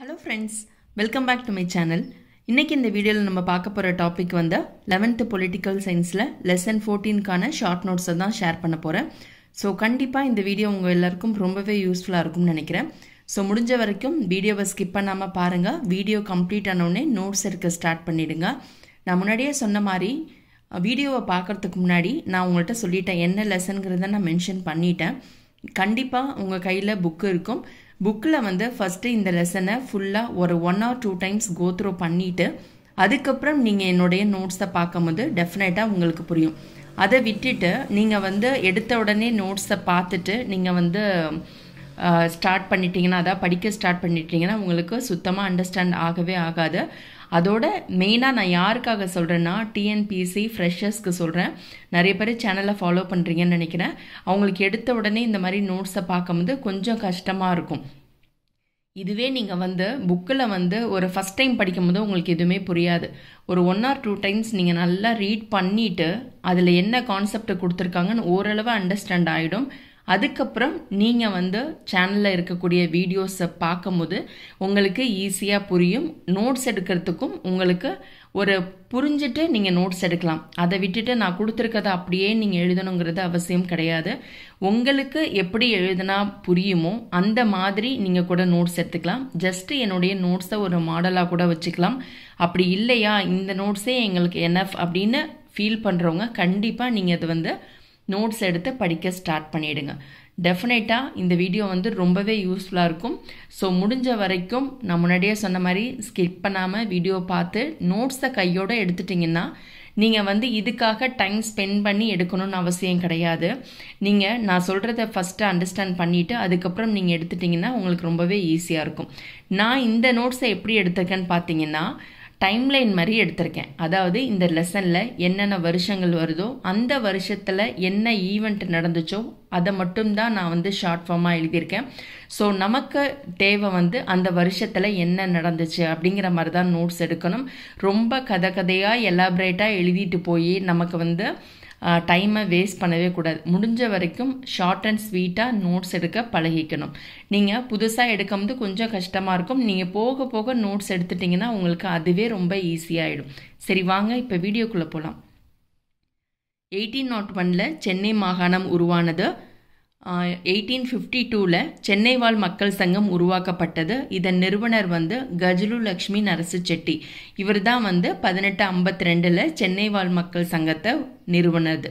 Hello friends welcome back to my channel இன்றைக்கி இந்த வீடியோவில் நம்ம பார்க்க போகிற டாபிக் வந்து லெவன்த்து பொலிட்டிக்கல் சயின்ஸில் லெசன் ஃபோர்டீன்கான ஷார்ட் நோட்ஸை தான் ஷேர் பண்ண போகிறேன் ஸோ கண்டிப்பாக இந்த வீடியோ உங்கள் எல்லாருக்கும் ரொம்பவே யூஸ்ஃபுல்லாக இருக்கும்னு நினைக்கிறேன். ஸோ முடிஞ்ச வரைக்கும் வீடியோவை ஸ்கிப் பண்ணாமல் பாருங்கள் வீடியோ கம்ப்ளீட் ஆனோடனே நோட்ஸ் எடுக்க ஸ்டார்ட் பண்ணிவிடுங்க நான் முன்னாடியே சொன்ன மாதிரி வீடியோவை பார்க்குறதுக்கு முன்னாடி நான் உங்கள்கிட்ட சொல்லிட்டேன் என்ன லெசனுங்கிறத நான் மென்ஷன் பண்ணிட்டேன். கண்டிப்பாக உங்கள் கையில் புக்கு இருக்கும். புக்கில் வந்து ஃபஸ்ட்டு இந்த லெசனை ஃபுல்லாக ஒரு one or two times go through பண்ணிவிட்டு அதுக்கப்புறம் நீங்கள் என்னுடைய நோட்ஸை பார்க்கும்போது டெஃபினட்டாக உங்களுக்கு புரியும். அதை விட்டுட்டு நீங்கள் வந்து எடுத்த உடனே நோட்ஸை பார்த்துட்டு நீங்கள் வந்து ஸ்டார்ட் பண்ணிட்டீங்கன்னா அதான் படிக்க ஸ்டார்ட் பண்ணிட்டீங்கன்னா உங்களுக்கு சுத்தமாக அண்டர்ஸ்டாண்ட் ஆகவே ஆகாது. அதோட மெயினாக நான் யாருக்காக சொல்கிறேன்னா டிஎன்பிசி ஃப்ரெஷர்ஸ்க்கு சொல்கிறேன் நிறைய பேர் சேனலை ஃபாலோ பண்ணுறீங்கன்னு நினைக்கிறேன். அவங்களுக்கு எடுத்த உடனே இந்த மாதிரி நோட்ஸை பார்க்கும்போது கொஞ்சம் கஷ்டமாக இருக்கும். இதுவே நீங்கள் வந்து புக்கில் வந்து ஒரு ஃபஸ்ட் டைம் படிக்கும்போது உங்களுக்கு எதுவுமே புரியாது. ஒரு ஒன் ஆர் டூ டைம்ஸ் நீங்கள் நல்லா ரீட் பண்ணிவிட்டு அதில் என்ன கான்செப்டை கொடுத்துருக்காங்கன்னு ஓரளவு அண்டர்ஸ்டாண்ட் ஆகிடும் அதுக்கப்புறம் நீங்கள் வந்து சேனலில் இருக்கக்கூடிய வீடியோஸை பார்க்கும்போது உங்களுக்கு ஈஸியாக புரியும். நோட்ஸ் எடுக்கிறதுக்கும் உங்களுக்கு ஒரு புரிஞ்சுட்டு நீங்கள் நோட்ஸ் எடுக்கலாம். அதை விட்டுட்டு நான் கொடுத்துருக்கதை அப்படியே நீங்கள் எழுதணுங்கிறது அவசியம் கிடையாது. உங்களுக்கு எப்படி எழுதுனா புரியுமோ அந்த மாதிரி நீங்கள் கூட நோட்ஸ் எடுத்துக்கலாம். ஜஸ்ட்டு என்னுடைய நோட்ஸை ஒரு மாடலாக கூட வச்சுக்கலாம். அப்படி இல்லையா? இந்த நோட்ஸே எங்களுக்கு என்எஃப் அப்படின்னு ஃபீல் பண்ணுறவங்க கண்டிப்பாக நீங்கள் அது வந்து நோட்ஸ் எடுத்து படிக்க ஸ்டார்ட் பண்ணிவிடுங்க டெஃபினட்டாக இந்த வீடியோ வந்து ரொம்பவே யூஸ்ஃபுல்லாக இருக்கும். ஸோ முடிஞ்ச வரைக்கும் நான் முன்னாடியே சொன்ன மாதிரி ஸ்கிப் பண்ணாமல் வீடியோ பார்த்து நோட்ஸை கையோடு எடுத்துட்டிங்கன்னா நீங்கள் வந்து இதுக்காக டைம் ஸ்பெண்ட் பண்ணி எடுக்கணும்னு அவசியம் கிடையாது. நீங்கள் நான் சொல்கிறத ஃபஸ்ட்டு அண்டர்ஸ்டாண்ட் பண்ணிவிட்டு அதுக்கப்புறம் நீங்கள் எடுத்துட்டிங்கன்னா உங்களுக்கு ரொம்பவே ஈஸியாக இருக்கும். நான் இந்த நோட்ஸை எப்படி எடுத்திருக்கேன்னு பார்த்தீங்கன்னா டைம்லைன் மாதிரி எடுத்திருக்கேன். அதாவது இந்த லெசனில் என்னென்ன வருஷங்கள் வருதோ அந்த வருஷத்தில் என்ன ஈவெண்ட் நடந்துச்சோ அதை மட்டும்தான் நான் வந்து ஷார்ட் ஃபார்மாக எழுதியிருக்கேன். ஸோ நமக்கு தேவை வந்து அந்த வருஷத்தில் என்ன நடந்துச்சு அப்படிங்கிற மாதிரி தான் நோட்ஸ் எடுக்கணும். ரொம்ப கதை கதையாக எலாபரேட்டாக எழுதிட்டு போய் நமக்கு வந்து டைமை வேஸ்ட் பண்ணவே கூடாது. முடிஞ்ச வரைக்கும் ஷார்ட் அண்ட் ஸ்வீட்டாக நோட்ஸ் எடுக்க பழகிக்கணும். நீங்கள் புதுசாக எடுக்கும்போது கொஞ்சம் கஷ்டமாக இருக்கும். நீங்கள் போக போக நோட்ஸ் எடுத்துட்டிங்கன்னா உங்களுக்கு அதுவே ரொம்ப ஈஸியாகிடும் சரி வாங்க இப்போ வீடியோக்குள்ளே போகலாம் எயிட்டீன் நாட் oh ஒனில் சென்னை மாகாணம் உருவானது. எயிட்டீன் ஃபிஃப்டி டூவில் சென்னை வாழ் மக்கள் சங்கம் உருவாக்கப்பட்டது. இதன் நிறுவனர் வந்து கஜலு லக்ஷ்மி நரசு செட்டி இவர் தான் வந்து பதினெட்டு ஐம்பத்தி ரெண்டில் சென்னை வாழ் மக்கள் சங்கத்தை நிறுவனது.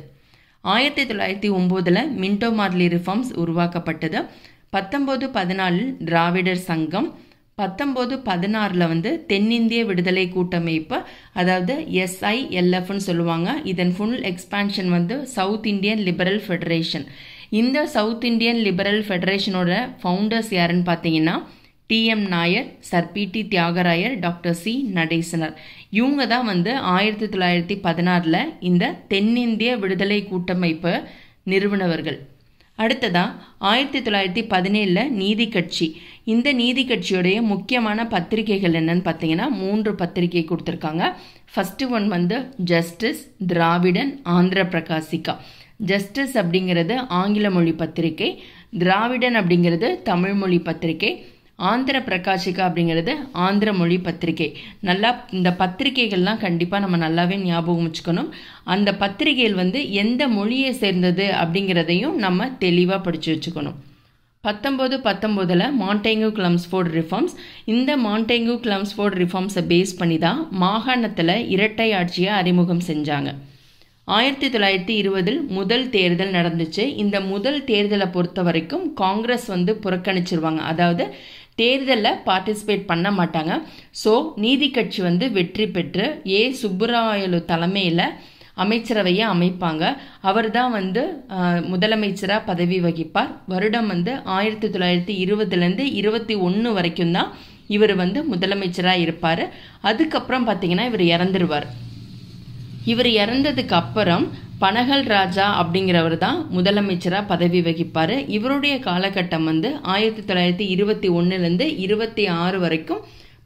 ஆயிரத்தி தொள்ளாயிரத்தி ஒம்போதில் மின்டோ மார்லி ரிஃபார்ம்ஸ் உருவாக்கப்பட்டது. பத்தொம்போது பதினாலில் திராவிடர் சங்கம். பத்தொம்போது பதினாறில் வந்து தென்னிந்திய விடுதலை கூட்டமைப்பு அதாவது எஸ்ஐஎல்எஃப்னு சொல்லுவாங்க. இதன் ஃபுல் எக்ஸ்பான்ஷன் வந்து சவுத் இந்தியன் லிபரல் ஃபெடரேஷன் இந்த சவுத் இந்தியன் லிபரல் ஃபெடரேஷனோட ஃபவுண்டர்ஸ் யாருன்னு பார்த்தீங்கன்னா டிஎம் நாயர் சர் பிடி தியாகராயர் டாக்டர் சி நடேசனர். இவங்க தான் வந்து ஆயிரத்தி தொள்ளாயிரத்தி பதினாறில் இந்த தென்னிந்திய விடுதலை கூட்டமைப்பு நிறுவனவர்கள். அடுத்ததாக ஆயிரத்தி தொள்ளாயிரத்தி பதினேழில் நீதி கட்சி. இந்த நீதி கட்சியுடைய முக்கியமான பத்திரிகைகள் என்னன்னு பார்த்தீங்கன்னா மூன்று பத்திரிகை கொடுத்துருக்காங்க. ஃபஸ்ட்டு ஒன் வந்து ஜஸ்டிஸ் திராவிடன் ஆந்திர பிரகாசிகா ஜஸ்டிஸ் அப்படிங்கிறது ஆங்கில மொழி பத்திரிகை திராவிடன் அப்படிங்கிறது தமிழ் மொழி பத்திரிகை ஆந்திர பிரகாஷிகா அப்படிங்கிறது ஆந்திர மொழி பத்திரிகை. நல்லா இந்த பத்திரிகைகள்லாம் கண்டிப்பாக நம்ம நல்லாவே ஞாபகம் வச்சுக்கணும். அந்த பத்திரிகைகள் வந்து எந்த மொழியை சேர்ந்தது அப்படிங்கிறதையும் நம்ம தெளிவாக படித்து வச்சுக்கணும். பத்தொம்போது பத்தொம்போதில் மாண்டேங்கு கிளம்ஸ்ஃபோர்ட் ரிஃபார்ம்ஸ் இந்த மாண்டேங்கு கிளம்ஸ்ஃபோர்ட் ரிஃபார்ம்ஸை பேஸ் பண்ணி தான் மாகாணத்தில் இரட்டை ஆட்சியை அறிமுகம் செஞ்சாங்க. ஆயிரத்தி தொள்ளாயிரத்தி இருபதில் முதல் தேர்தல் நடந்துச்சு. இந்த முதல் தேர்தலை பொறுத்த வரைக்கும் காங்கிரஸ் வந்து புறக்கணிச்சிருவாங்க. அதாவது தேர்தலில் பார்ட்டிசிபேட் பண்ண மாட்டாங்க. ஸோ நீதி கட்சி வந்து வெற்றி பெற்று ஏ. சுப்புராயலு தலைமையில் அமைச்சரவையை அமைப்பாங்க. அவர் தான் வந்து முதலமைச்சராக பதவி வகிப்பார். வருடம் வந்து ஆயிரத்தி தொள்ளாயிரத்தி இருபதுலேருந்து இருபத்தி ஒன்று வரைக்கும் தான் இவர் வந்து முதலமைச்சராக இருப்பார். அதுக்கப்புறம் பார்த்தீங்கன்னா இவர் இறந்துருவார். இவர் இறந்ததுக்கு அப்புறம் பனகல் ராஜா அப்படிங்கிறவர் தான் முதலமைச்சராக பதவி வகிப்பார். இவருடைய காலகட்டம் வந்து ஆயிரத்தி தொள்ளாயிரத்தி இருபத்தி ஒன்றுலேருந்து இருபத்தி ஆறு வரைக்கும்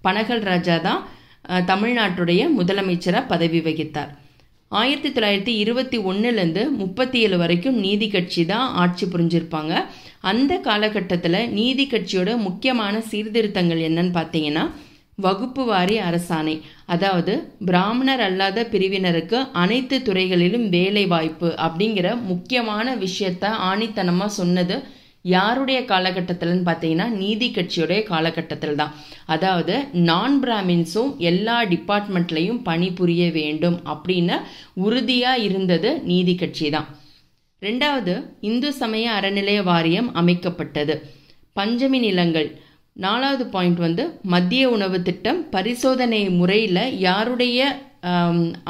பனகல் ராஜா தான் தமிழ்நாட்டுடைய முதலமைச்சராக பதவி வகித்தார். ஆயிரத்தி தொள்ளாயிரத்தி இருபத்தி ஒன்றுலேருந்து முப்பத்தி ஏழு வரைக்கும் நீதி கட்சி தான் ஆட்சி புரிஞ்சிருப்பாங்க. அந்த காலகட்டத்தில் நீதி கட்சியோட முக்கியமான சீர்திருத்தங்கள் என்னன்னு பார்த்தீங்கன்னா வகுப்பு வாரி அரசாணை. அதாவது பிராமணர் அல்லாத பிரிவினருக்கு அனைத்து துறைகளிலும் வேலை வாய்ப்பு அப்படிங்கிற முக்கியமான விஷயத்த ஆணித்தனமாக சொன்னது யாருடைய காலகட்டத்தில்னு பார்த்தீங்கன்னா நீதி கட்சியுடைய காலகட்டத்தில் தான் அதாவது நான் பிராமின்ஸும் எல்லா டிபார்ட்மெண்ட்லையும் பணிபுரிய வேண்டும் அப்படின்னு உறுதியாக இருந்தது நீதி கட்சி தான் ரெண்டாவது இந்து சமய அறநிலைய வாரியம் அமைக்கப்பட்டது. பஞ்சமி நிலங்கள் நாலாவது பாயிண்ட் வந்து மத்திய உணவு திட்டம் பரிசோதனை முறையில் யாருடைய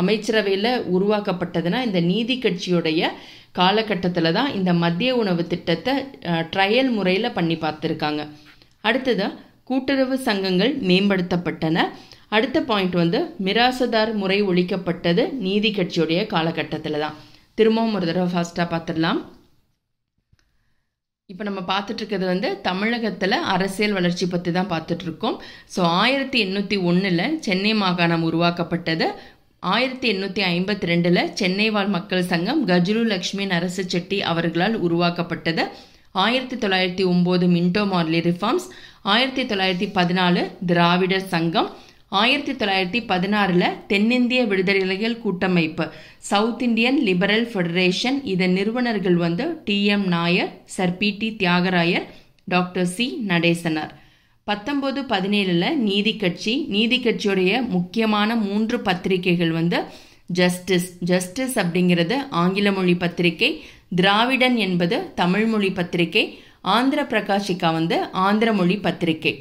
அமைச்சரவையில் உருவாக்கப்பட்டதுன்னா இந்த நீதி கட்சியுடைய காலகட்டத்தில் தான் இந்த மத்திய உணவு திட்டத்தை ட்ரையல் முறையில் பண்ணி பார்த்துருக்காங்க. அடுத்தது கூட்டுறவு சங்கங்கள் மேம்படுத்தப்பட்டன. அடுத்த பாயிண்ட் வந்து மிராசதார் முறை ஒழிக்கப்பட்டது நீதி கட்சியுடைய காலகட்டத்தில் தான். திரும்பவும் ஒரு தடவை ஃபாஸ்ட்டாக பார்த்துடலாம். இப்போ நம்ம பார்த்துட்ருக்கிறது வந்து தமிழகத்தில் அரசியல் வளர்ச்சி பற்றி தான் பார்த்துட்ருக்கோம் ஸோ ஆயிரத்தி எண்ணூற்றி ஒன்றில் சென்னை மாகாணம் உருவாக்கப்பட்டது. ஆயிரத்தி எண்ணூற்றி ஐம்பத்தி ரெண்டில் சென்னை வாழ் மக்கள் சங்கம் கஜ்ரு லக்ஷ்மி நரசு செட்டி அவர்களால் உருவாக்கப்பட்டது. ஆயிரத்தி தொள்ளாயிரத்தி ஒம்பது மின்டோ மார்லி ரிஃபார்ம்ஸ். ஆயிரத்தி தொள்ளாயிரத்தி பதினாலு திராவிடர் சங்கம். ஆயிரத்தி தொள்ளாயிரத்தி பதினாறில் தென்னிந்திய விடுதலைகள் கூட்டமைப்பு சவுத் இந்தியன் லிபரல் ஃபெடரேஷன் இதன் நிறுவனர்கள் வந்து T M Nair sir P T Thyagarayar doctor C Natesanar. பத்தொம்போது பதினேழில் நீதி கட்சி நீதி கட்சியுடைய முக்கியமான மூன்று பத்திரிகைகள் வந்து ஜஸ்டிஸ் ஜஸ்டிஸ் அப்படிங்கிறது ஆங்கில மொழி பத்திரிகை திராவிடன் என்பது தமிழ் மொழி பத்திரிகை ஆந்திர பிரகாஷிகா வந்து ஆந்திர மொழி பத்திரிகை.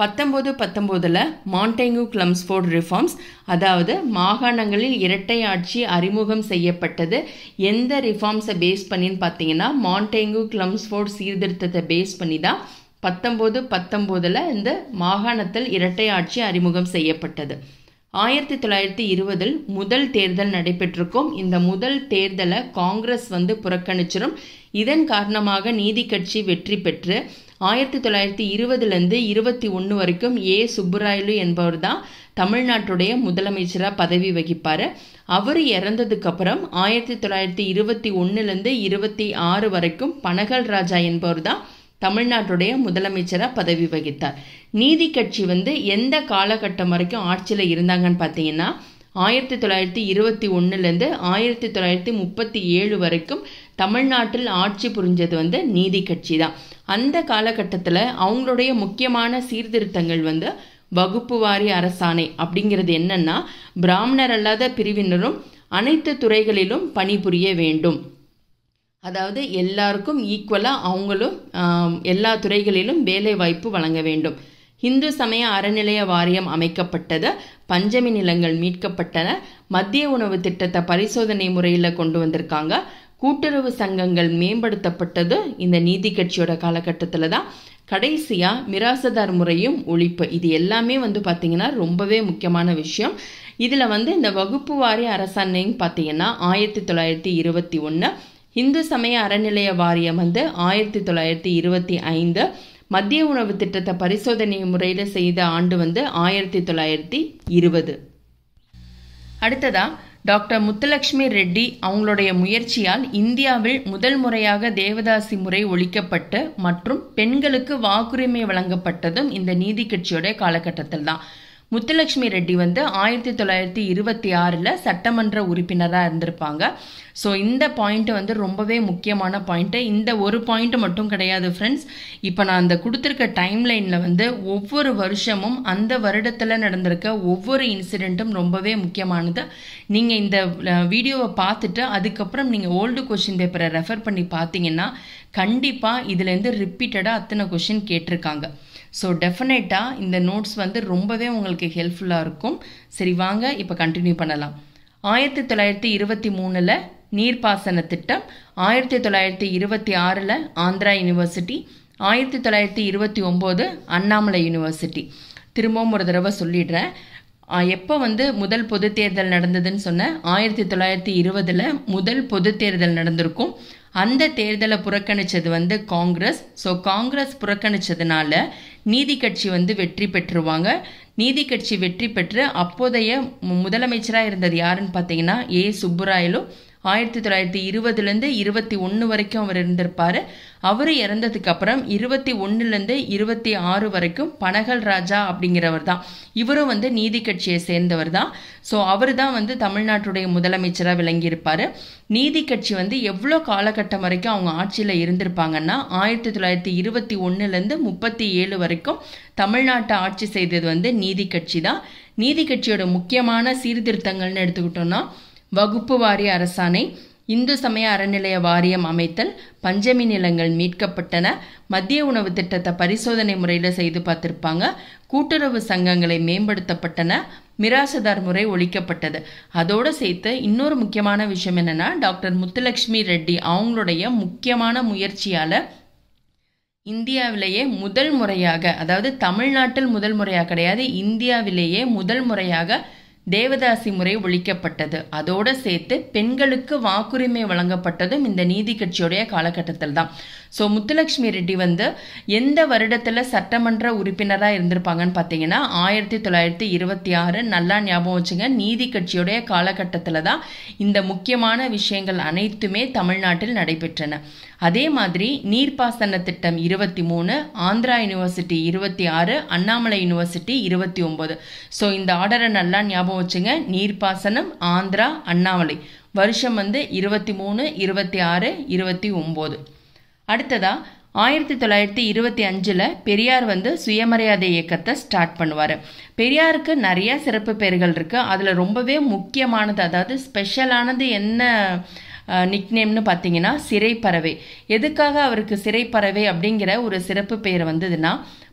பத்தொம்போது பத்தொம்போதில் மாண்டேங்கு கிளம்ஸ்ஃபோர்ட் ரிஃபார்ம்ஸ் அதாவது மாகாணங்களில் இரட்டை ஆட்சி அறிமுகம் செய்யப்பட்டது. எந்த ரிஃபார்ம்ஸை பேஸ் பண்ணின்னு பார்த்தீங்கன்னா மாண்டேங்கு கிளம்ஸ்ஃபோர்ட் சீர்திருத்தத்தை பேஸ் பண்ணி தான் பத்தொம்போது பத்தொம்போதில் இந்த மாகாணத்தில் இரட்டை ஆட்சி அறிமுகம் செய்யப்பட்டது. ஆயிரத்தி தொள்ளாயிரத்தி இருபதில் முதல் தேர்தல் நடைபெற்றிருக்கும். இந்த முதல் தேர்தலை காங்கிரஸ் வந்து புறக்கணிச்சிடும் இதன் காரணமாக நீதி கட்சி வெற்றி பெற்று ஆயிரத்தி தொள்ளாயிரத்தி இருபதுலேருந்து இருபத்தி ஒன்று வரைக்கும் ஏ. சுப்புராயலு என்பவர் தான் தமிழ்நாட்டுடைய முதலமைச்சராக பதவி வகிப்பார். அவர் இறந்ததுக்கப்புறம் ஆயிரத்தி தொள்ளாயிரத்தி இருபத்தி ஒன்றுலேருந்து இருபத்தி ஆறு வரைக்கும் பனகல் ராஜா என்பவர் தான் தமிழ்நாட்டுடைய முதலமைச்சராக பதவி வகித்தார். நீதி கட்சி வந்து எந்த காலகட்டம் வரைக்கும் ஆட்சியில் இருந்தாங்கன்னு பார்த்தீங்கன்னா ஆயிரத்தி தொள்ளாயிரத்தி இருபத்தி ஒன்றுலேருந்து ஆயிரத்தி தொள்ளாயிரத்தி முப்பத்தி ஏழு வரைக்கும் தமிழ்நாட்டில் ஆட்சி புரிஞ்சது வந்து நீதி கட்சி தான் அந்த காலகட்டத்தில் அவங்களுடைய முக்கியமான சீர்திருத்தங்கள் வந்து வகுப்பு வாரி அரசாணை அப்படிங்கிறது என்னன்னா பிராமணர் அல்லாத பிரிவினரும் அனைத்து துறைகளிலும் பணிபுரிய வேண்டும். அதாவது எல்லாருக்கும் ஈக்குவலாக அவங்களும் எல்லா துறைகளிலும் வேலை வாய்ப்பு வழங்க வேண்டும். இந்து சமய அறநிலைய வாரியம் அமைக்கப்பட்டது பஞ்சமி நிலங்கள் மீட்கப்பட்டன மத்திய உணவு திட்டத்தை பரிசோதனை முறையில் கொண்டு வந்திருக்காங்க. கூட்டுறவு சங்கங்கள் மேம்படுத்தப்பட்டது. இந்த நீதி கட்சியோட காலகட்டத்தில் தான் கடைசியாக மிராசதார் முறையும் ஒழிப்பு. இது எல்லாமே வந்து பார்த்திங்கன்னா ரொம்பவே முக்கியமான விஷயம். இதில் வந்து இந்த வகுப்பு வாரி அரசாணைன்னு பார்த்தீங்கன்னா ஆயிரத்தி தொள்ளாயிரத்தி இருபத்தி ஒன்று இந்து சமய அறநிலைய வாரியம் வந்து ஆயிரத்தி தொள்ளாயிரத்தி இருபத்தி ஐந்து மத்திய உணவு திட்டத்தை பரிசோதனை முறையில் செய்த ஆண்டு வந்து ஆயிரத்தி தொள்ளாயிரத்தி இருபது. அடுத்ததா டாக்டர் முத்துலட்சுமி ரெட்டி அவங்களுடைய முயற்சியால் இந்தியாவில் முதல் முறையாக தேவதாசி முறை ஒழிக்கப்பட்டு மற்றும் பெண்களுக்கு வாக்குரிமை வழங்கப்பட்டதும் இந்த நீதி கட்சியோட காலகட்டத்தில் தான் முத்துலட்சுமி ரெட்டி வந்து ஆயிரத்தி தொள்ளாயிரத்தி இருபத்தி ஆறில் சட்டமன்ற உறுப்பினராக இருந்திருப்பாங்க. ஸோ இந்த பாயிண்ட்டு வந்து ரொம்பவே முக்கியமான பாயிண்ட்டு இந்த ஒரு பாயிண்ட் மட்டும் கிடையாது ஃப்ரெண்ட்ஸ் இப்போ நான் அந்த கொடுத்துருக்க டைம்லைனில் வந்து ஒவ்வொரு வருஷமும் அந்த வருடத்தில் நடந்திருக்க ஒவ்வொரு இன்சிடெண்ட்டும் ரொம்பவே முக்கியமானது. நீங்கள் இந்த வீடியோவை பார்த்துட்டு அதுக்கப்புறம் நீங்கள் ஓல்டு கொஷின் பேப்பரை ரெஃபர் பண்ணி பார்த்தீங்கன்னா கண்டிப்பாக இதுலேருந்து ரிப்பீட்டடாக அத்தனை கொஷின் கேட்டிருக்காங்க. ஸோ டெஃபினட்டாக இந்த நோட்ஸ் வந்து ரொம்பவே உங்களுக்கு ஹெல்ப்ஃபுல்லாக இருக்கும். சரி வாங்க இப்போ கண்டினியூ பண்ணலாம். ஆயிரத்தி தொள்ளாயிரத்தி இருபத்தி மூணில் நீர்ப்பாசன திட்டம் ஆயிரத்தி தொள்ளாயிரத்தி இருபத்தி ஆறில் ஆந்திரா யூனிவர்சிட்டி ஆயிரத்தி தொள்ளாயிரத்தி இருபத்தி ஒம்போது அண்ணாமலை யூனிவர்சிட்டி திரும்பவும் ஒரு தடவை சொல்லிடுறேன். எப்போ வந்து முதல் பொது தேர்தல் நடந்ததுன்னு சொன்னேன்? ஆயிரத்தி தொள்ளாயிரத்தி இருபதில் முதல் பொது தேர்தல் நடந்திருக்கும். அந்த தேர்தலை புறக்கணித்தது வந்து காங்கிரஸ். ஸோ காங்கிரஸ் புறக்கணித்ததுனால நீதி கட்சி வந்து வெற்றி பெற்றுருவாங்க. நீதி கட்சி வெற்றி பெற்று அப்போதைய முதலமைச்சராக இருந்தது யாருன்னு பார்த்தீங்கன்னா ஏ. சுப்புராயலு. ஆயிரத்தி தொள்ளாயிரத்தி இருபதுலேருந்து இருபத்தி ஒன்று வரைக்கும் அவர் இருந்திருப்பார். அவர் இறந்ததுக்கு அப்புறம் இருபத்தி ஒன்றுலேருந்து இருபத்தி ஆறு வரைக்கும் பனகல் ராஜா அப்படிங்கிறவர் தான். இவரும் வந்து நீதி கட்சியை சேர்ந்தவர் தான். ஸோ அவர் தான் வந்து தமிழ்நாட்டுடைய முதலமைச்சராக விளங்கியிருப்பார். நீதி கட்சி வந்து எவ்வளோ காலகட்டம் வரைக்கும் அவங்க ஆட்சியில் இருந்திருப்பாங்கன்னா ஆயிரத்தி தொள்ளாயிரத்தி இருபத்தி ஒன்றுலேருந்து முப்பத்தி ஏழு வரைக்கும் தமிழ்நாட்டை ஆட்சி செய்தது வந்து நீதி கட்சி தான். நீதி கட்சியோட முக்கியமான சீர்திருத்தங்கள்னு எடுத்துக்கிட்டோம்னா வகுப்பு வாரிய அரசாணை இந்து சமய அறநிலைய வாரியம் அமைத்தல் பஞ்சமி நிலங்கள் மீட்கப்பட்டன. மத்திய உணவு திட்டத்தை பரிசோதனை முறையில் செய்து பார்த்துருப்பாங்க. கூட்டுறவு சங்கங்களை மேம்படுத்தப்பட்டன. மிராசதார் முறை ஒழிக்கப்பட்டது. அதோடு சேர்த்து இன்னொரு முக்கியமான விஷயம் என்னென்னா டாக்டர் முத்துலக்ஷ்மி ரெட்டி அவங்களுடைய முக்கியமான முயற்சியால் இந்தியாவிலேயே முதல் முறையாக அதாவது தமிழ்நாட்டில் முதல் முறையாக கிடையாது இந்தியாவிலேயே முதல் முறையாக தேவதாசி முறை ஒழிக்கப்பட்டது. அதோடு சேர்த்து பெண்களுக்கு வாக்குரிமை வழங்கப்பட்டதும் இந்த நீதி கட்சியுடைய காலகட்டத்தில் தான் ஸோ முத்துலட்சுமி ரெட்டி வந்து எந்த வருடத்தில் சட்டமன்ற உறுப்பினராக இருந்திருப்பாங்கன்னு பார்த்தீங்கன்னா ஆயிரத்தி தொள்ளாயிரத்தி இருபத்தி ஆறு நல்லா ஞாபகம் வச்சுங்க நீதி கட்சியுடைய காலகட்டத்தில் தான் இந்த முக்கியமான விஷயங்கள் அனைத்துமே தமிழ்நாட்டில் நடைபெற்றன. அதே மாதிரி நீர்ப்பாசன திட்டம் இருபத்தி மூணு ஆந்திரா யூனிவர்சிட்டி இருபத்தி ஆறு அண்ணாமலை யூனிவர்சிட்டி இருபத்தி ஒம்பது ஸோ இந்த ஆர்டரை நல்லா ஞாபகம் வச்சுங்க நீர்ப்பாசனம் ஆந்திரா அண்ணாமலை. வருஷம் வந்து இருபத்தி மூணு இருபத்தி ஆறு இருபத்தி ஒம்பது அடுத்ததா ஆயிரத்தி தொள்ளாயிரத்தி இருபத்தி அஞ்சில் பெரியார் வந்து சுயமரியாதை இயக்கத்தை ஸ்டார்ட் பண்ணுவார். பெரியாருக்கு நிறைய சிறப்பு பெயர்கள் இருக்குது அதில் ரொம்பவே முக்கியமானது அதாவது ஸ்பெஷலானது என்ன நிக்நேம்னு பார்த்தீங்கன்னா சிறைப்பறவை. எதுக்காக அவருக்கு சிறைப்பறவை அப்படிங்கிற ஒரு சிறப்பு பெயர் வந்ததுன்னா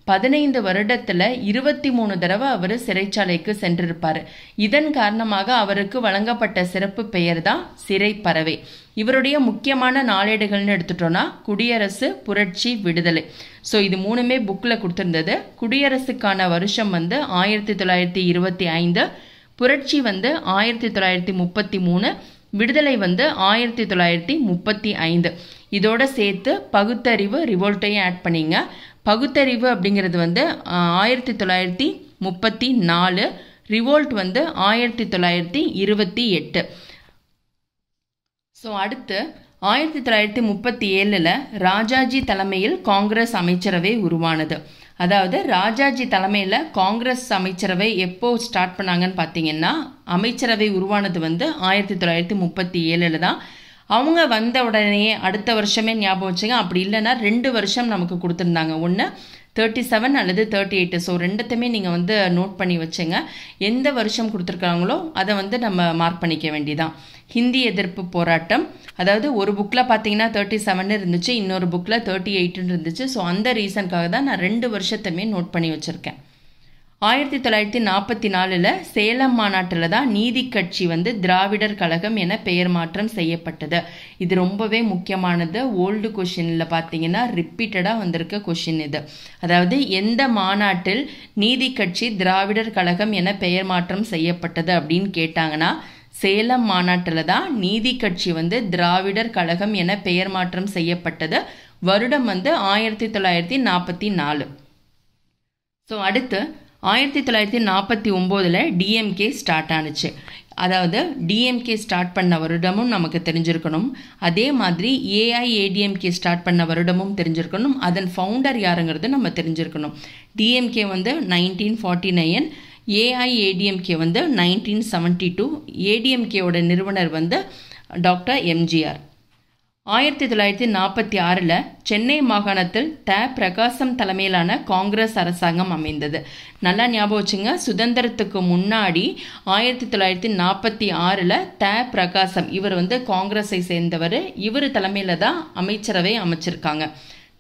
பதினைந்து வருடத்தில் இருபத்தி மூணு தடவை அவர் சிறைச்சாலைக்கு சென்றிருப்பார். இதன் காரணமாக அவருக்கு வழங்கப்பட்ட சிறப்பு பெயர் தான் சிறை பறவை. இவருடைய முக்கியமான நாளேடுகள்னு எடுத்துட்டோம்னா குடியரசு புரட்சி விடுதலை. ஸோ இது மூணுமே புக்கில் கொடுத்துருந்தது. குடியரசுக்கான வருஷம் வந்து ஆயிரத்தி தொள்ளாயிரத்தி இருபத்தி ஐந்து புரட்சி வந்து ஆயிரத்தி தொள்ளாயிரத்தி முப்பத்தி மூணு விடுதலை வந்து ஆயிரத்தி தொள்ளாயிரத்தி முப்பத்தி ஐந்து. இதோட சேர்த்து பகுத்தறிவு ரிவோல்ட்டையும் ஆட் பண்ணிங்க. பகுத்தறிவு அப்படிங்கிறது வந்து ஆயிரத்தி தொள்ளாயிரத்தி முப்பத்தி நாலு ரிவோல்ட் வந்து ஆயிரத்தி தொள்ளாயிரத்தி இருபத்தி எட்டு. ஸோ அடுத்து ஆயிரத்தி தொள்ளாயிரத்தி முப்பத்தி ஏழில் ராஜாஜி தலைமையில் காங்கிரஸ் அமைச்சரவை உருவானது. அதாவது ராஜாஜி தலைமையில் காங்கிரஸ் அமைச்சரவை எப்போ ஸ்டார்ட் பண்ணாங்கன்னு பார்த்தீங்கன்னா அமைச்சரவை உருவானது வந்து ஆயிரத்தி தொள்ளாயிரத்தி முப்பத்தி ஏழில் தான். அவங்க வந்த உடனே அடுத்த வருஷமே ஞாபகம் வச்சுங்க. அப்படி இல்லைன்னா ரெண்டு வருஷம் நமக்கு கொடுத்துருந்தாங்க. ஒன்று தேர்ட்டி செவன் அல்லது தேர்ட்டி எயிட்டு ஸோ ரெண்டுத்தையுமே நீங்கள் வந்து நோட் பண்ணி வச்சுங்க. எந்த வருஷம் கொடுத்துருக்காங்களோ அதை வந்து நம்ம மார்க் பண்ணிக்க வேண்டியதான் ஹிந்தி எதிர்ப்பு போராட்டம். அதாவது ஒரு புக்கில் பார்த்தீங்கன்னா தேர்ட்டி செவன் இருந்துச்சு. இன்னொரு புக்கில் தேர்ட்டி எயிட்டுன்னு இருந்துச்சு. ஸோ அந்த ரீசனுக்காக தான் நான் ரெண்டு வருஷத்தையுமே நோட் பண்ணி வச்சுருக்கேன். ஆயிரத்தி தொள்ளாயிரத்தி நாற்பத்தி நாலில் சேலம் மாநாட்டில் தான் நீதி கட்சி வந்து திராவிடர் கழகம் என பெயர் மாற்றம் செய்யப்பட்டது. இது ரொம்பவே முக்கியமானது. ஓல்டு கொஷினில் பார்த்தீங்கன்னா ரிப்பீட்டடாக வந்திருக்க கொஷின் இது. அதாவது எந்த மாநாட்டில் நீதி கட்சி திராவிடர் கழகம் என பெயர் மாற்றம் செய்யப்பட்டது அப்படின்னு கேட்டாங்கன்னா சேலம் மாநாட்டில் தான் நீதி கட்சி வந்து திராவிடர் கழகம் என பெயர் மாற்றம் செய்யப்பட்டது. வருடம் வந்து ஆயிரத்தி தொள்ளாயிரத்தி நாற்பத்தி நாலு. ஸோ அடுத்து ஆயிரத்தி தொள்ளாயிரத்தி நாற்பத்தி ஒம்போதில் டிஎம்கே ஸ்டார்ட் ஆனுச்சு. அதாவது டிஎம்கே ஸ்டார்ட் பண்ண வருடமும் நமக்கு தெரிஞ்சிருக்கணும். அதே மாதிரி ஏஐஏடிஎம்கே ஸ்டார்ட் பண்ண வருடமும் தெரிஞ்சிருக்கணும். அதன் ஃபவுண்டர் யாருங்கிறது நம்ம தெரிஞ்சிருக்கணும். டிஎம்கே வந்து நைன்டீன் ஃபார்ட்டி நைன் ஏஐஏடிஎம்கே வந்து நைன்டீன் செவன்ட்டி டூ ஏடிஎம்கேவோட நிறுவனர் வந்து டாக்டர் எம்ஜிஆர் ஆயிரத்தி தொள்ளாயிரத்தி நாற்பத்தி ஆறில் சென்னை மாகாணத்தில் த பிரகாசம் தலைமையிலான காங்கிரஸ் அரசாங்கம் அமைந்தது. நல்லா ஞாபகம் வச்சுங்க சுதந்திரத்துக்கு முன்னாடி ஆயிரத்தி தொள்ளாயிரத்தி நாற்பத்தி ஆறில் த பிரகாசம் இவர் வந்து காங்கிரஸை சேர்ந்தவர். இவர் தலைமையில் தான் அமைச்சரவை அமைச்சிருக்காங்க.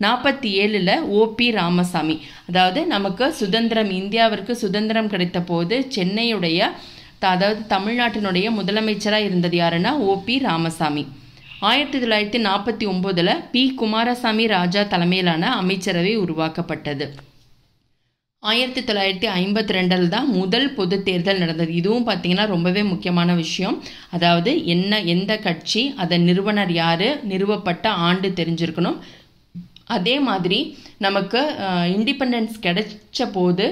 நாற்பத்தி ஏழில் ஓபி ராமசாமி. அதாவது நமக்கு சுதந்திரம் இந்தியாவிற்கு சுதந்திரம் கிடைத்த போது சென்னையுடைய அதாவது தமிழ்நாட்டினுடைய முதலமைச்சராக இருந்தது யாருன்னா ஓபி ராமசாமி. ஆயிரத்தி தொள்ளாயிரத்தி நாற்பத்தி ஒம்போதில் பி. குமாரசாமி ராஜா தலைமையிலான அமைச்சரவை உருவாக்கப்பட்டது. ஆயிரத்தி தொள்ளாயிரத்தி ஐம்பத்தி ரெண்டில் தான் முதல் பொது தேர்தல் நடந்தது. இதுவும் பார்த்தீங்கன்னா ரொம்பவே முக்கியமான விஷயம். அதாவது என்ன எந்த கட்சி அதன் நிறுவனர் யார் நிறுவப்பட்ட ஆண்டு தெரிஞ்சிருக்கணும். அதே மாதிரி நமக்கு இண்டிபெண்டன்ஸ் கிடைச்ச போது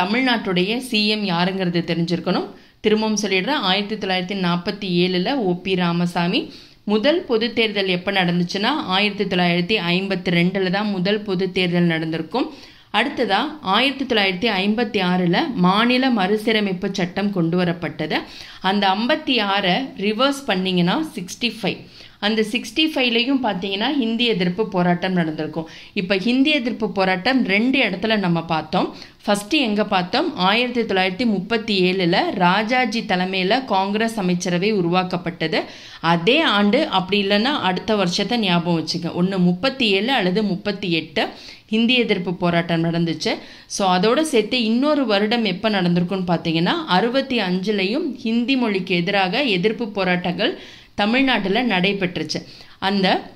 தமிழ்நாட்டுடைய சிஎம் யாருங்கிறது தெரிஞ்சிருக்கணும். திரும்பவும் சொல்லிடுறேன் ஆயிரத்தி தொள்ளாயிரத்தி நாற்பத்தி ஏழில் ஓபி ராமசாமி முதல் பொது தேர்தல் எப்போ நடந்துச்சுன்னா ஆயிரத்தி தொள்ளாயிரத்தி ஐம்பத்தி ரெண்டில் தான் முதல் பொது தேர்தல் நடந்திருக்கும். அடுத்ததாக ஆயிரத்தி தொள்ளாயிரத்தி ஐம்பத்தி ஆறில் மாநில மறுசீரமைப்பு சட்டம் கொண்டு வரப்பட்டது. அந்த ஐம்பத்தி ஆறை ரிவர்ஸ் பண்ணிங்கன்னா சிக்ஸ்டி ஃபைவ் அந்த சிக்ஸ்டி ஃபைவ்லையும் பார்த்தீங்கன்னா ஹிந்தி எதிர்ப்பு போராட்டம் நடந்திருக்கும். இப்போ ஹிந்தி எதிர்ப்பு போராட்டம் ரெண்டு இடத்துல நம்ம பார்த்தோம். ஃபஸ்ட்டு எங்கே பார்த்தோம்? ஆயிரத்தி தொள்ளாயிரத்தி முப்பத்தி ஏழில் ராஜாஜி தலைமையில் காங்கிரஸ் அமைச்சரவை உருவாக்கப்பட்டது. அதே ஆண்டு அப்படி இல்லைன்னா அடுத்த வருஷத்தை ஞாபகம் வச்சுங்க. ஒன்று முப்பத்தி ஏழு அல்லது முப்பத்தி எட்டு ஹிந்தி எதிர்ப்பு போராட்டம் நடந்துச்சு. ஸோ அதோடு சேர்த்து இன்னொரு வருடம் எப்போ நடந்திருக்குன்னு பார்த்தீங்கன்னா அறுபத்தி அஞ்சுலையும் ஹிந்தி மொழிக்கு எதிராக எதிர்ப்பு போராட்டங்கள் தமிழ்நாட்டில் நடைபெற்றுச்சு. அந்த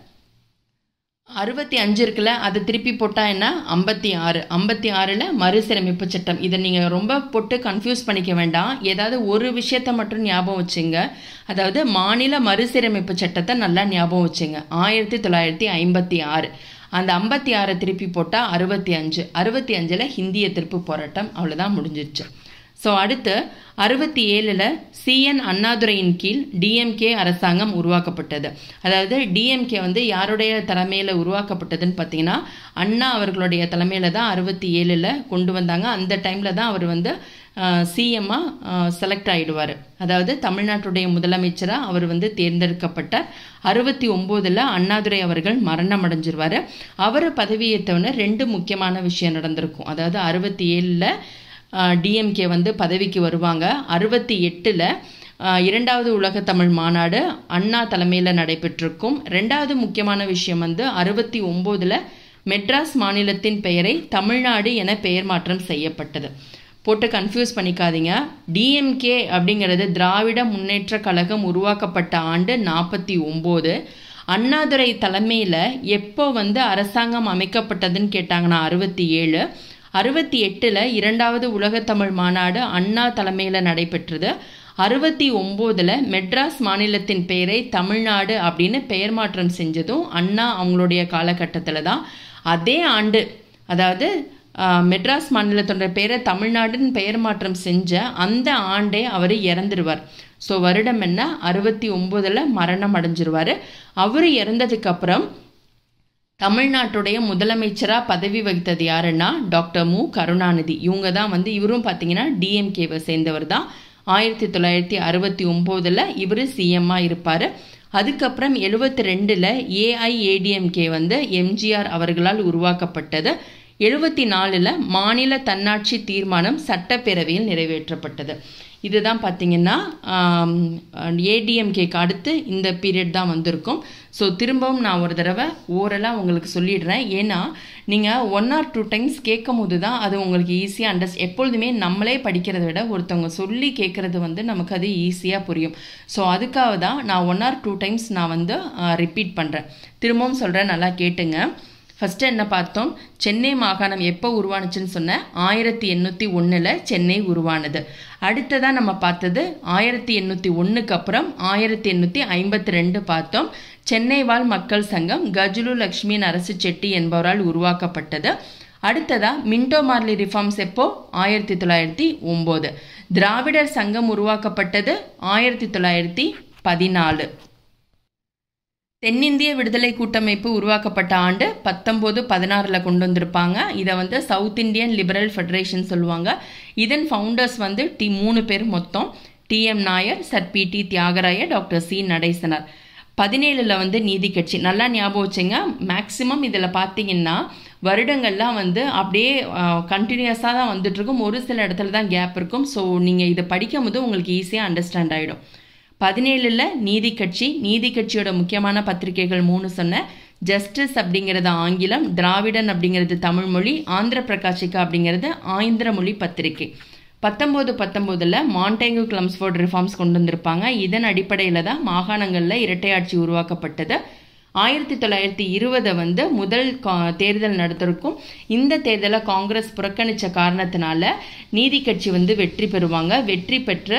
அறுபத்தி அஞ்சு இருக்குல்ல அதை திருப்பி போட்டால் என்ன? ஐம்பத்தி ஆறு. ஐம்பத்தி ஆறில் மறுசீரமைப்பு சட்டம். இதை நீங்கள் ரொம்ப போட்டு கன்ஃபியூஸ் பண்ணிக்க வேண்டாம். ஏதாவது ஒரு விஷயத்த மட்டும் ஞாபகம் வச்சுங்க. அதாவது மாநில மறுசீரமைப்பு சட்டத்தை நல்லா ஞாபகம் வச்சுங்க. ஆயிரத்தி தொள்ளாயிரத்தி ஐம்பத்தி ஆறு. அந்த ஐம்பத்தி ஆறை திருப்பி போட்டால் அறுபத்தி அஞ்சு. அறுபத்தி அஞ்சில் ஹிந்தி எதிர்ப்பு போராட்டம். அவ்வளோதான் முடிஞ்சிருச்சு. ஸோ அடுத்து அறுபத்தி ஏழில் சிஎன் அண்ணாதுரையின் கீழ் டிஎம்கே அரசாங்கம் உருவாக்கப்பட்டது. அதாவது டிஎம்கே வந்து யாருடைய தலைமையில் உருவாக்கப்பட்டதுன்னு பார்த்தீங்கன்னா அண்ணா அவர்களுடைய தலைமையில் தான் அறுபத்தி ஏழில் கொண்டு வந்தாங்க. அந்த டைமில் தான் அவர் வந்து சிஎம்மாக செலக்ட் ஆகிடுவார் அதாவது தமிழ்நாட்டுடைய முதலமைச்சராக அவர் வந்து தேர்ந்தெடுக்கப்பட்டார் அறுபத்தி ஒம்போதில் அண்ணாதுரை அவர்கள் மரணம் அடைஞ்சிருவார். அவர் பதவியேற்றவன ரெண்டு முக்கியமான விஷயம் நடந்திருக்கும். அதாவது அறுபத்தி ஏழில் டிஎம்கே வந்து பதவிக்கு வருவாங்க. அறுபத்தி எட்டில் இரண்டாவது உலக தமிழ் மாநாடு அண்ணா தலைமையில் நடைபெற்றிருக்கும். ரெண்டாவது முக்கியமான விஷயம் வந்து அறுபத்தி ஒம்போதில் மெட்ராஸ் மாநிலத்தின் பெயரை தமிழ்நாடு என பெயர் மாற்றம் செய்யப்பட்டது. போட்டு கன்ஃபியூஸ் பண்ணிக்காதீங்க. டிஎம்கே அப்படிங்கிறது திராவிட முன்னேற்ற கழகம் உருவாக்கப்பட்ட ஆண்டு நாற்பத்தி ஒம்போது. அண்ணாதுரை தலைமையில் எப்போ வந்து அரசாங்கம் அமைக்கப்பட்டதுன்னு கேட்டாங்கன்னா அறுபத்தி ஏழு. அறுபத்தி எட்டில் இரண்டாவது உலகத்தமிழ் மாநாடு அண்ணா தலைமையில் நடைபெற்றது. அறுபத்தி ஒம்போதில் மெட்ராஸ் மாநிலத்தின் பெயரை தமிழ்நாடு அப்படின்னு பெயர் மாற்றம் செஞ்சதும் அண்ணா அவங்களுடைய காலகட்டத்தில் தான். அதே ஆண்டு அதாவது மெட்ராஸ் மாநிலத்தோட பேரை தமிழ்நாடுன்னு பெயர் மாற்றம் செஞ்ச அந்த ஆண்டே அவர் இறந்துருவார். ஸோ வருடம் என்ன? அறுபத்தி ஒம்போதில் மரணம் அடைஞ்சிருவார். அவர் இறந்ததுக்கப்புறம் தமிழ்நாட்டுடைய முதலமைச்சராக பதவி வகித்தது யாருன்னா டாக்டர் மு. கருணாநிதி. இவங்க தான் வந்து இவரும் பார்த்தீங்கன்னா டிஎம்கேவை சேர்ந்தவர் தான். ஆயிரத்தி தொள்ளாயிரத்தி அறுபத்தி ஒம்போதில் இவர் சிஎம்மாக இருப்பார். அதுக்கப்புறம் எழுபத்தி ரெண்டில் ஏஐஏடிஎம்கே வந்து எம்ஜிஆர் அவர்களால் உருவாக்கப்பட்டது. எழுபத்தி நாலில் மாநில தன்னாட்சி தீர்மானம் சட்டப்பேரவையில் நிறைவேற்றப்பட்டது. இதுதான் பார்த்தீங்கன்னா ஏடிஎம்கேக்கு அடுத்து இந்த பீரியட் தான் வந்திருக்கும். ஸோ திரும்பவும் நான் ஒரு தடவை ஓரலாக உங்களுக்கு சொல்லிடுறேன். ஏன்னா நீங்கள் ஒன் ஆர் டூ டைம்ஸ் கேட்கும் போது தான் அது உங்களுக்கு ஈஸியாக அண்டர்ஸ் எப்பொழுதுமே நம்மளே படிக்கிறத விட ஒருத்தவங்க சொல்லி கேட்குறது வந்து நமக்கு அது ஈஸியாக புரியும். ஸோ அதுக்காக தான் நான் ஒன் ஆர் டூ டைம்ஸ் நான் வந்து ரிப்பீட் பண்ணுறேன் திரும்பவும் சொல்கிறேன் நல்லா கேட்டுங்க. ஃபஸ்ட்டு என்ன பார்த்தோம்? சென்னை மாகாணம் எப்போ உருவானுச்சுன்னு சொன்ன? ஆயிரத்தி எண்ணூற்றி ஒன்றில் சென்னை உருவானது. அடுத்ததாக நம்ம பார்த்தது ஆயிரத்தி எண்ணூற்றி ஒன்றுக்கு அப்புறம் ஆயிரத்தி எண்ணூற்றி ஐம்பத்தி ரெண்டு பார்த்தோம். சென்னை வாழ் மக்கள் சங்கம் கஜுலு லக்ஷ்மி அரசு செட்டி என்பவரால் உருவாக்கப்பட்டது. அடுத்ததாக மின்டோ மார்லி ரிஃபார்ம்ஸ் எப்போ? ஆயிரத்தி தொள்ளாயிரத்தி ஒம்பது. திராவிடர் சங்கம் உருவாக்கப்பட்டது ஆயிரத்தி தொள்ளாயிரத்தி பதினாலு. தென்னிந்திய விடுதலை கூட்டமைப்பு உருவாக்கப்பட்ட ஆண்டு பத்தொம்போது பதினாறில் கொண்டு வந்திருப்பாங்க. இதை வந்து சவுத் இந்தியன் லிபரல் ஃபெடரேஷன் சொல்லுவாங்க. இதன் ஃபவுண்டர்ஸ் வந்து டி மூணு பேர் மொத்தம். T M Nair sir P T Thyagaraya doctor C Natesanar. பதினேழில் வந்து நீதி கட்சி. நல்லா ஞாபகம் வச்சுங்க. மேக்சிமம் இதில் பார்த்தீங்கன்னா வருடங்கள்லாம் வந்து அப்படியே கண்டினியூஸாக தான் வந்துட்டுருக்கும். ஒரு சில இடத்துல தான் கேப் இருக்கும். ஸோ நீங்கள் இதை படிக்கும் போது உங்களுக்கு ஈஸியாக அண்டர்ஸ்டாண்ட் ஆகிடும் பதினேழில் நீதி கட்சி நீதி கட்சியோட முக்கியமான பத்திரிகைகள் மூணு சொன்ன ஜஸ்டிஸ் அப்படிங்கிறது ஆங்கிலம் திராவிடன் அப்படிங்கிறது தமிழ் மொழி ஆந்திர பிரகாஷிகா அப்படிங்கிறது ஆந்திர மொழி பத்திரிகை. பத்தொம்போது பத்தொம்போதில் மாண்டேங்கு கிளம்ஸ்ஃபோர்ட் ரிஃபார்ம்ஸ் கொண்டு வந்திருப்பாங்க. இதன் அடிப்படையில் தான் மாகாணங்களில் இரட்டையாட்சி உருவாக்கப்பட்டது. ஆயிரத்தி தொள்ளாயிரத்தி இருபதை வந்து முதல் தேர்தல் நடத்திருக்கும் இந்த தேர்தலை காங்கிரஸ் புறக்கணித்த காரணத்தினால நீதி கட்சி வந்து வெற்றி பெறுவாங்க. வெற்றி பெற்ற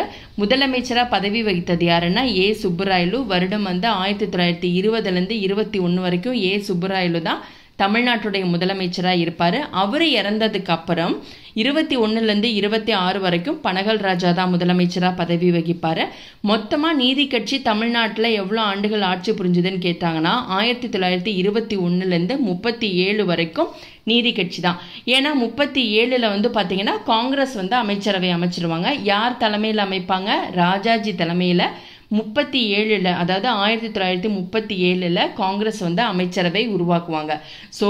முதலமைச்சராக பதவி வகித்தது யாருன்னா ஏ. சுப்புராயலு. வருடம் வந்து ஆயிரத்தி தொள்ளாயிரத்தி இருபதுலேருந்து இருபத்தி ஒன்று வரைக்கும் ஏ. சுப்புராயலு தான் தமிழ்நாட்டுடைய முதலமைச்சராக இருப்பார். அவர் இறந்ததுக்கு அப்புறம் இருபத்தி ஒன்றுலேருந்து இருபத்தி ஆறு வரைக்கும் பனகல் ராஜா தான் முதலமைச்சராக பதவி வகிப்பார். மொத்தமாக நீதி கட்சி தமிழ்நாட்டில் எவ்வளோ ஆண்டுகள் ஆட்சி புரிஞ்சுதுன்னு கேட்டாங்கன்னா ஆயிரத்தி தொள்ளாயிரத்தி இருபத்தி ஒன்றுலேருந்து முப்பத்தி ஏழு வரைக்கும் நீதி கட்சி தான். ஏன்னா முப்பத்தி ஏழில் வந்து பார்த்தீங்கன்னா காங்கிரஸ் வந்து அமைச்சரவை அமைச்சிருவாங்க. யார் தலைமையில் அமைப்பாங்க? ராஜாஜி தலைமையில் முப்பத்தி ஏழில் அதாவது ஆயிரத்தி தொள்ளாயிரத்தி முப்பத்தி ஏழில் காங்கிரஸ் வந்து அமைச்சரவை உருவாக்குவாங்க. ஸோ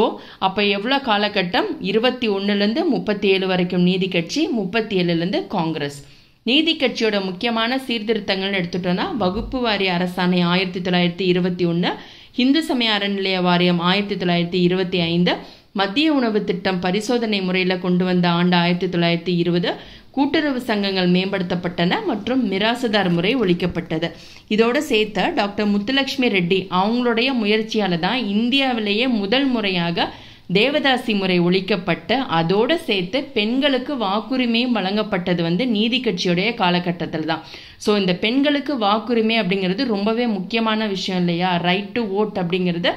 அப்போ எவ்வளோ காலகட்டம்? இருபத்தி ஒன்றுலேருந்து முப்பத்தி ஏழு வரைக்கும் நீதி கட்சி முப்பத்தி ஏழுலேருந்து காங்கிரஸ். நீதி கட்சியோட முக்கியமான சீர்திருத்தங்கள்னு எடுத்துட்டோம்னா வகுப்பு வாரிய அரசாணை ஆயிரத்தி தொள்ளாயிரத்தி இருபத்தி ஒன்று இந்து சமய அறநிலைய வாரியம் ஆயிரத்தி தொள்ளாயிரத்தி இருபத்தி ஐந்து மத்திய உணவு திட்டம் பரிசோதனை முறையில் கொண்டு வந்த ஆண்டு ஆயிரத்தி தொள்ளாயிரத்தி இருபது கூட்டுறவு சங்கங்கள் மேம்படுத்தப்பட்டன மற்றும் மிராசதார் முறை ஒழிக்கப்பட்டது. இதோட சேர்த்த டாக்டர் முத்துலட்சுமி ரெட்டி அவங்களுடைய முயற்சியால தான் இந்தியாவிலேயே முதல் முறையாக தேவதாசி முறை ஒழிக்கப்பட்டு அதோடு சேர்த்து பெண்களுக்கு வாக்குரிமையும் வழங்கப்பட்டது வந்து நீதி கட்சியுடைய காலகட்டத்தில் தான் ஸோ இந்த பெண்களுக்கு வாக்குரிமை அப்படிங்கிறது ரொம்பவே முக்கியமான விஷயம் இல்லையா? ரைட் டு ஓட் அப்படிங்கிறது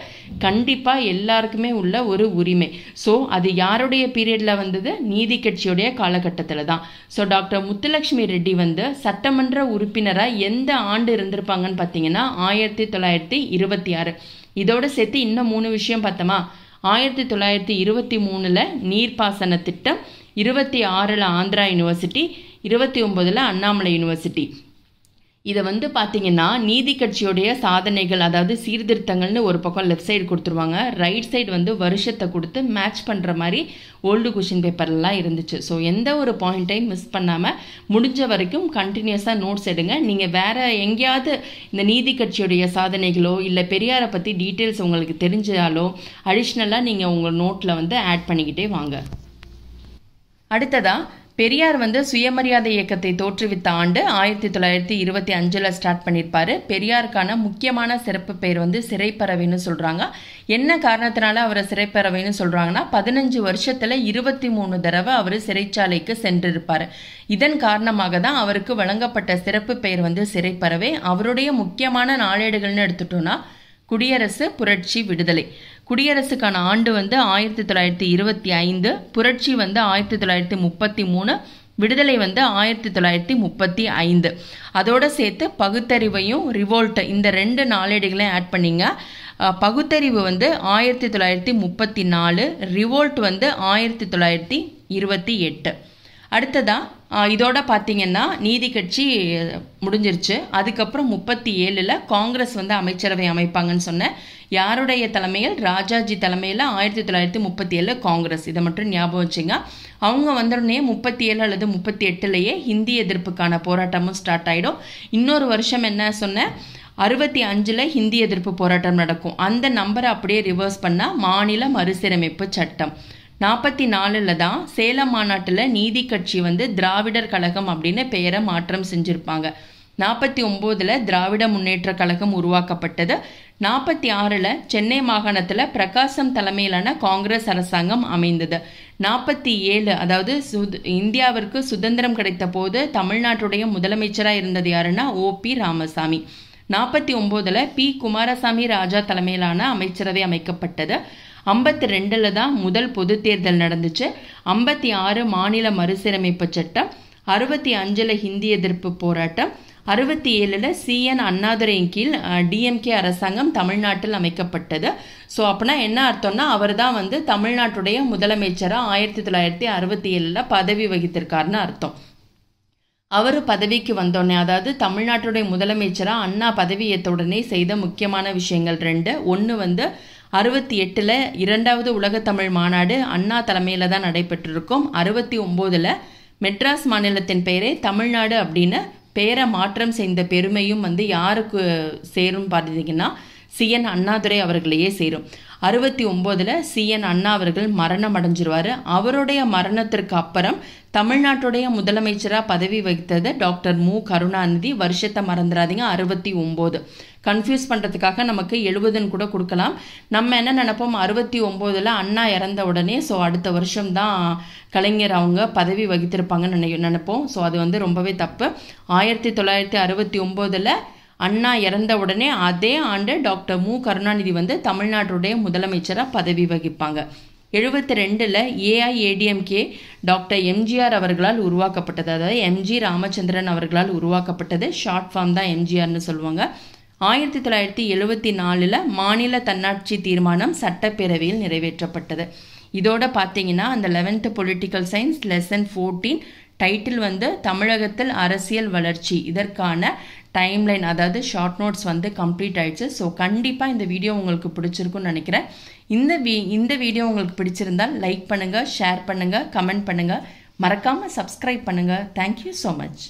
கண்டிப்பாக எல்லாருக்குமே உள்ள ஒரு உரிமை. ஸோ அது யாருடைய பீரியடில் வந்தது? நீதி கட்சியுடைய காலகட்டத்தில் தான் ஸோ டாக்டர் முத்துலட்சுமி ரெட்டி வந்து சட்டமன்ற உறுப்பினராக எந்த ஆண்டு இருந்திருப்பாங்கன்னு பார்த்தீங்கன்னா ஆயிரத்தி தொள்ளாயிரத்தி இருபத்தி ஆறு. இதோட சேர்த்து இன்னும் மூணு விஷயம் பார்த்தோமா? ஆயிரத்தி தொள்ளாயிரத்தி இருபத்தி மூணில் நீர்ப்பாசன திட்டம் இருபத்தி ஆறில் ஆந்திரா யூனிவர்சிட்டி இருபத்தி ஒம்போதில் அண்ணாமலை யூனிவர்சிட்டி இதை வந்து பார்த்தீங்கன்னா நீதி கட்சியோடைய சாதனைகள் அதாவது சீர்திருத்தங்கள்னு ஒரு பக்கம் லெஃப்ட் சைடு கொடுத்துருவாங்க. ரைட் சைடு வந்து வருஷத்தை கொடுத்து மேட்ச் பண்ணுற மாதிரி ஓல்டு கொஷின் பேப்பர்லாம் இருந்துச்சு. ஸோ எந்த ஒரு பாயிண்ட்டையும் மிஸ் பண்ணாமல் முடிஞ்ச வரைக்கும் கண்டினியூஸாக நோட்ஸ் எடுங்க. நீங்கள் வேறு எங்கேயாவது இந்த நீதி கட்சியுடைய சாதனைகளோ இல்லை பெரியாரை பற்றி டீட்டெயில்ஸ் உங்களுக்கு தெரிஞ்சாலோ அடிஷ்னலாக நீங்கள் உங்கள் நோட்டில் வந்து ஆட் பண்ணிக்கிட்டே வாங்க. அடுத்ததாக பெரியார் வந்து சுயமரியாதை இயக்கத்தை தோற்றுவித்த ஆண்டு ஆயிரத்தி தொள்ளாயிரத்தி இருபத்தி அஞ்சில் ஸ்டார்ட் பண்ணியிருப்பாரு. பெரியாருக்கான முக்கியமான சிறப்பு பெயர் வந்து சிறைப்பறவைன்னு சொல்கிறாங்க என்ன காரணத்தினால அவரை சிறைப்பறவைன்னு சொல்கிறாங்கன்னா பதினஞ்சு வருஷத்தில் இருபத்தி மூணு தடவை அவர் சிறைச்சாலைக்கு சென்றிருப்பார். இதன் காரணமாக தான் அவருக்கு வழங்கப்பட்ட சிறப்பு பெயர் வந்து சிறைப்பறவை. அவருடைய முக்கியமான நாளேடுகள்னு எடுத்துட்டோம்னா குடியரசு புரட்சி விடுதலை. குடியரசுக்கான ஆண்டு வந்து ஆயிரத்தி தொள்ளாயிரத்தி இருபத்தி ஐந்து புரட்சி வந்து ஆயிரத்தி தொள்ளாயிரத்தி முப்பத்தி மூணு விடுதலை வந்து ஆயிரத்தி தொள்ளாயிரத்தி முப்பத்தி ஐந்து. அதோடு சேர்த்து பகுத்தறிவையும் ரிவோல்ட் இந்த ரெண்டு நாளேடுகளையும் ஆட் பண்ணிங்க. பகுத்தறிவு வந்து ஆயிரத்தி தொள்ளாயிரத்தி முப்பத்தி நாலு ரிவோல்ட் வந்து ஆயிரத்தி தொள்ளாயிரத்தி இருபத்தி எட்டு. அடுத்ததாக இதோட பார்த்தீங்கன்னா நீதி கட்சி முடிஞ்சிருச்சு. அதுக்கப்புறம் முப்பத்தி ஏழில் காங்கிரஸ் வந்து அமைச்சரவை அமைப்பாங்கன்னு சொன்னேன். யாருடைய தலைமையில்? ராஜாஜி தலைமையில் ஆயிரத்தி தொள்ளாயிரத்தி முப்பத்தி ஏழு காங்கிரஸ். இதை மட்டும் ஞாபகம் வச்சுங்க. அவங்க வந்தோடனே முப்பத்தி ஏழு அல்லது முப்பத்தி எட்டுலேயே ஹிந்தி எதிர்ப்புக்கான போராட்டமும் ஸ்டார்ட் ஆகிடும் இன்னொரு வருஷம் என்ன சொன்னேன்? அறுபத்தி அஞ்சில் ஹிந்தி எதிர்ப்பு போராட்டம் நடக்கும். அந்த நம்பரை அப்படியே ரிவர்ஸ் பண்ணால் மாநில மறுசீரமைப்பு சட்டம். நாற்பத்தி நாலில் தான் சேலம் மாநாட்டில் நீதி கட்சி வந்து திராவிடர் கழகம் அப்படின்னு பெயரை மாற்றம் செஞ்சுருப்பாங்க. நாற்பத்தி ஒம்போதில் திராவிட முன்னேற்ற கழகம் உருவாக்கப்பட்டது. நாற்பத்தி ஆறில் சென்னை மாகாணத்தில் பிரகாசம் தலைமையிலான காங்கிரஸ் அரசாங்கம் அமைந்தது. நாற்பத்தி ஏழு அதாவது சுத் இந்தியாவிற்கு சுதந்திரம் கிடைத்த போது தமிழ்நாட்டுடைய முதலமைச்சராக இருந்தது யாருன்னா ஓ பி ராமசாமி. நாற்பத்தி ஒம்போதில் பி குமாரசாமி ராஜா தலைமையிலான அமைச்சரவை அமைக்கப்பட்டது. ஐம்பத்தி ரெண்டில் தான் முதல் பொது தேர்தல் நடந்துச்சு. ஐம்பத்தி ஆறு மாநில மறுசீரமைப்பு சட்டம் அறுபத்தி அஞ்சில் ஹிந்தி எதிர்ப்பு போராட்டம் அறுபத்தி ஏழில் சிஎன் அண்ணாதுரையின் கீழ் டிஎம்கே அரசாங்கம் தமிழ்நாட்டில் அமைக்கப்பட்டது. ஸோ அப்படின்னா என்ன அர்த்தம்னா அவர் தான் வந்து தமிழ்நாட்டுடைய முதலமைச்சராக ஆயிரத்தி தொள்ளாயிரத்தி அறுபத்தி ஏழில் பதவி வகித்திருக்காருன்னு அர்த்தம். அவர் பதவிக்கு வந்தோடனே அதாவது தமிழ்நாட்டுடைய முதலமைச்சராக அண்ணா பதவி ஏற்ற உடனே செய்த முக்கியமான விஷயங்கள் ரெண்டு. ஒன்று வந்து அறுபத்தி எட்டில் இரண்டாவது உலகத்தமிழ் மாநாடு அண்ணா தலைமையில் தான் நடைபெற்றிருக்கும். அறுபத்தி ஒம்போதில் மெட்ராஸ் மாநிலத்தின் பெயரை தமிழ்நாடு அப்படின்னு பெயரை மாற்றம் செய்த பெருமையும் வந்து யாருக்கு சேரும் பார்த்தீங்கன்னா சிஎன் அண்ணாதுரை அவர்களையே சேரும். அறுபத்தி ஒம்போதில் சிஎன் அண்ணா அவர்கள் மரணம் அடைஞ்சிருவார். அவருடைய மரணத்திற்கு அப்புறம் தமிழ்நாட்டுடைய முதலமைச்சராக பதவி வகித்தது டாக்டர் மு. கருணாநிதி. வருஷத்தை மறந்துடாதீங்க அறுபத்தி ஒம்பது. கன்ஃபியூஸ் பண்ணுறதுக்காக நமக்கு எழுபதுன்னு கூட கொடுக்கலாம். நம்ம என்ன நினைப்போம்? அறுபத்தி ஒம்போதில் அண்ணா இறந்த உடனே ஸோ அடுத்த வருஷம் தான் கலைஞர் அவங்க பதவி வகித்திருப்பாங்கன்னு நினை நினைப்போம். ஸோ அது வந்து ரொம்பவே தப்பு. ஆயிரத்தி தொள்ளாயிரத்தி அறுபத்தி ஒம்போதில் அண்ணா இறந்த உடனே அதே ஆண்டு டாக்டர் மு. கருணாநிதி வந்து தமிழ்நாட்டுடைய முதலமைச்சராக பதவி வகிப்பாங்க. எழுபத்தி ரெண்டில் ஏஐஏடிஎம்கே டாக்டர் எம்ஜிஆர் அவர்களால் உருவாக்கப்பட்டது. அதாவது எம்ஜி ராமச்சந்திரன் அவர்களால் உருவாக்கப்பட்டது. ஷார்ட் ஃபார்ம் தான் எம்ஜிஆர்னு சொல்லுவாங்க. ஆயிரத்தி தொள்ளாயிரத்தி எழுபத்தி நாலில் மாநில தன்னாட்சி தீர்மானம் சட்டப்பேரவையில் நிறைவேற்றப்பட்டது. இதோட பார்த்தீங்கன்னா அந்த eleventh political science lesson fourteen title வந்து தமிழகத்தில் அரசியல் வளர்ச்சி. இதற்கான டைம்லைன் அதாவது ஷார்ட் நோட்ஸ் வந்து கம்ப்ளீட் ஆயிடுச்சு. ஸோ கண்டிப்பாக இந்த வீடியோ உங்களுக்கு பிடிச்சிருக்குன்னு நினைக்கிறேன். இந்த வீ இந்த வீடியோ உங்களுக்கு பிடிச்சிருந்தால் லைக் பண்ணுங்கள் ஷேர் பண்ணுங்கள் கமெண்ட் பண்ணுங்கள் மறக்காமல் சப்ஸ்கிரைப் பண்ணுங்கள் தேங்க்யூ ஸோ மச்